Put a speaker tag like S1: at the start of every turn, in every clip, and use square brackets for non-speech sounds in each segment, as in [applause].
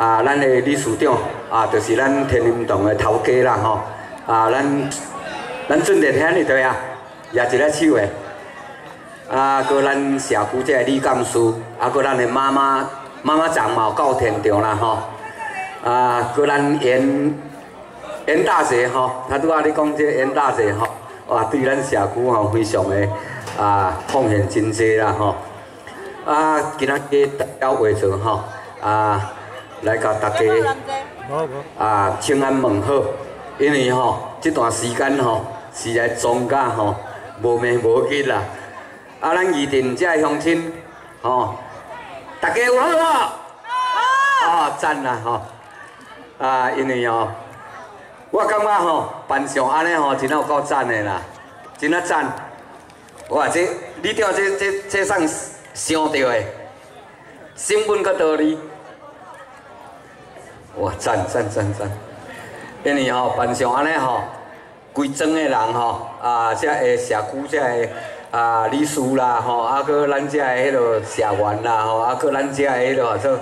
S1: 啊，咱的理事长啊，就是咱天林洞的头家啦吼，啊，咱咱准烈兄哩对啊，举一个手的，啊，搁咱社区这个李干事，啊，搁咱的妈妈妈妈长嘛有到天长啦吼，啊，搁咱严严大姐吼，他拄仔你讲这严大姐吼，哇，对咱社区吼非常的啊奉献真济啦吼。啊，今仔日特邀会场吼，啊，来甲大家啊请安问好，因为吼这段时间吼是在庄稼吼无眠无日啦，啊，咱预定这乡亲吼，大家有好无？好，赞啦吼，啊，因为吼，我感觉吼办上安尼吼真有够赞的啦，真啊赞，哇，这你钓这这这上。想到的，成本个道理，哇赞赞赞赞！因为吼办上安尼吼，规庄的人吼啊，遮个社区遮个啊理事啦吼，啊搁咱遮个迄落社员啦吼，啊搁咱遮个迄落做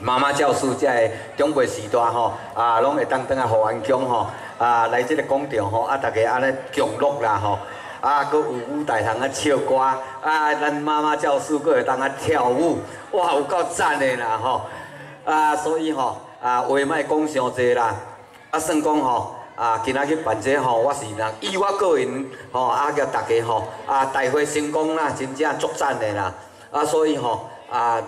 S1: 妈妈教师遮个长辈时代吼啊，拢会当当啊互员强吼啊来即个广场吼啊，大家安尼共乐啦吼。啊，搁有舞台通啊唱歌，啊，咱妈妈教师搁会当啊跳舞，哇，有够赞的啦吼！啊，所以吼，啊，话莫讲伤济啦，啊，算讲吼，啊，今仔日办这吼，我是人以我个人吼，啊，叫大家吼，啊，大会成功啦，真正足赞的啦，啊，所以吼，啊，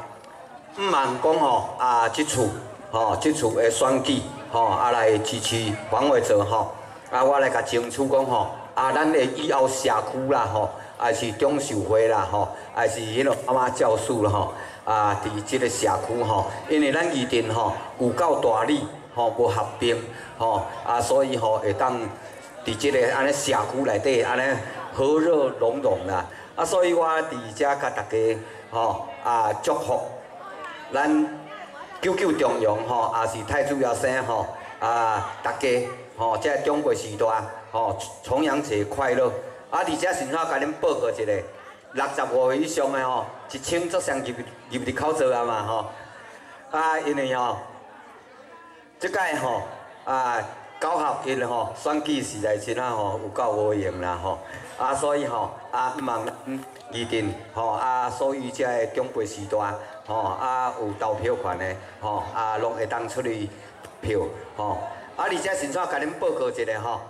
S1: 毋茫讲吼，啊，即厝吼，即厝的选举吼，啊，来支持黄伟哲吼，啊，我来甲争取讲吼。啊，咱的以后社区啦吼，还是中寿会啦吼，还是迄落妈妈教书啦吼，啊，伫即个社区吼，因为咱预定吼有够大力吼，无合并吼，啊，所以吼会当伫即个安尼社区内底安尼和乐融融啦，啊，所以我伫遮甲大家吼啊祝福，咱九九重阳吼，也是太主要生吼啊，大家吼，即个中国时代。吼，重阳节快乐！啊，而且顺便甲恁报告一下，六十五岁以上的吼，一千足上入入入口座啊嘛吼。啊，因为吼，即届吼啊，九合一吼选举时代真啊吼有够无用啦吼。啊，所以吼啊，毋茫咱预定吼啊，所以遮个长辈时代吼啊有投票权的吼啊，拢会当出去票吼。啊，而且顺便甲恁报告一下吼。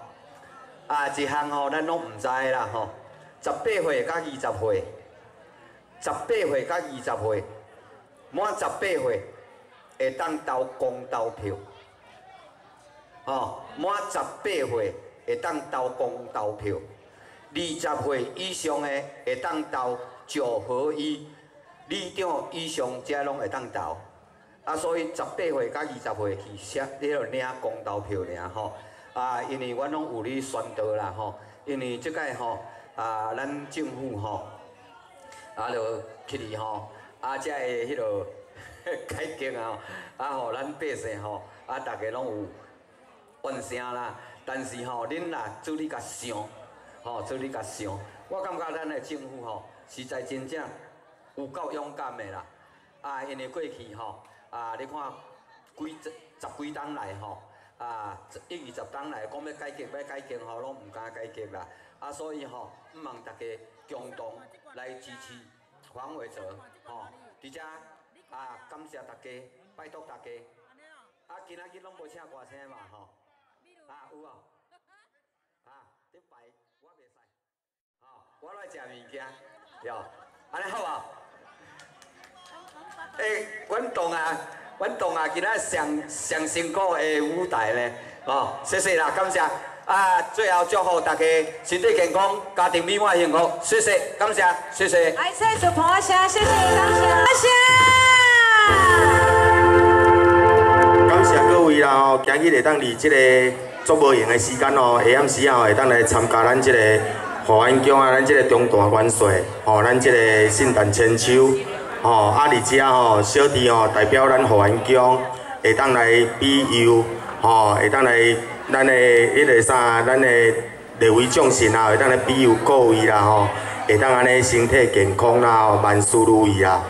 S1: 啊，一项吼，咱拢毋知啦吼。十八岁甲二十岁，十八岁甲二十岁，满十八岁会当投公投票。吼，满十八岁会当投公投票。二十岁以上的会当投九合一，里长以上则拢会当投。啊，所以十八岁甲二十岁去写迄个领公投票尔吼。啊，因为阮拢有咧宣导啦吼，因为即届吼啊，咱政府吼啊，就去哩吼啊，即个迄 [laughs] 落改革啊，啊，互咱百姓吼啊，逐个拢有完成啦。但是吼，恁若做你甲想，吼做你甲想，我感觉咱的政府吼实在真正有够勇敢的啦。啊，因为过去吼啊，你看几十十几档来吼。啊，一二十档来讲要改革，要改革吼，拢毋敢改革啦。啊，所以吼，毋望大家共同来支持黄伟哲吼。伫遮啊，感谢大家，拜托大家。啊，今仔日拢无请歌星嘛吼。啊，有哦。啊，顶摆我袂使。吼，我来食物件，[laughs] 哟，安尼好无？诶，阮同啊。阮同啊，今仔上上辛苦的舞台咧，哦，谢谢啦，感谢啊！最后祝福大家身体健康，家庭美满幸福，谢谢，感谢，谢谢。
S2: 爱菜做朋友，谢谢，感谢，感谢。
S3: 感谢各位啦哦，今日会当伫即个足无闲的时间哦，下暗时啊会当来参加咱即个华安宫啊，咱即个中大元帅，吼，咱即个圣诞千秋。吼，啊！伫遮吼，小弟吼代表咱华安江，会当来庇佑，吼，会当来咱的迄个啥，咱的列位众神啊，会当来庇佑各位啦，吼，会当安尼身体健康啦，万事如意啊！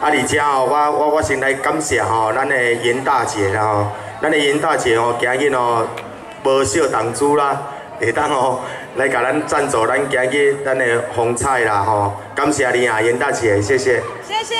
S3: 啊，而且吼，我我我先来感谢吼，咱的严大姐啦吼，咱的严大姐吼，今日哦无少同志啦，会当吼来甲咱赞助咱今日咱的风采啦吼，感谢你啊，严大姐，谢谢。
S2: 谢谢。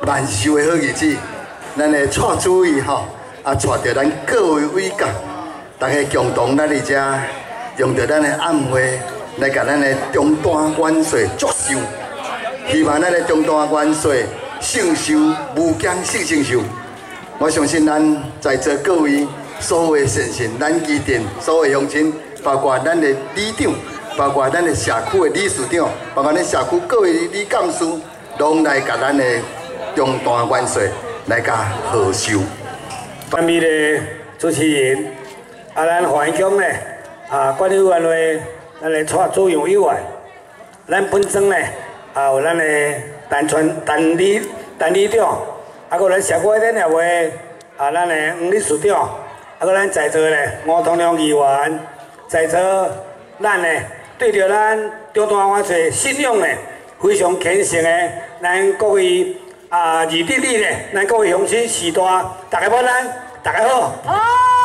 S4: 万寿的好日子，咱的蔡主委吼，啊，带着咱各位委员，大家共同咱伫遮，用着咱的暗花来甲咱的中大元帅祝寿，希望咱的中大元帅圣寿无疆胜圣寿。我相信咱在座各位所有的先生，咱基甸所有乡亲，包括咱的里长，包括咱的社区的理事长，包括咱社区各位李干事，拢来甲咱的。中大元帅来甲贺寿。
S5: 咱们的主持人，啊，咱环境呢，啊，管理委员会，咱的蔡主任以外，咱本庄呢，啊，有咱的陈传陈理陈理长，啊，搁咱社会电协会，啊，咱的黄理事长，啊，搁咱在座的吴通良议员，在座咱呢，对着咱中大元帅信仰呢，非常虔诚的，咱各位。啊，二弟弟呢，咱各位乡亲时代，大家晚安，大家好。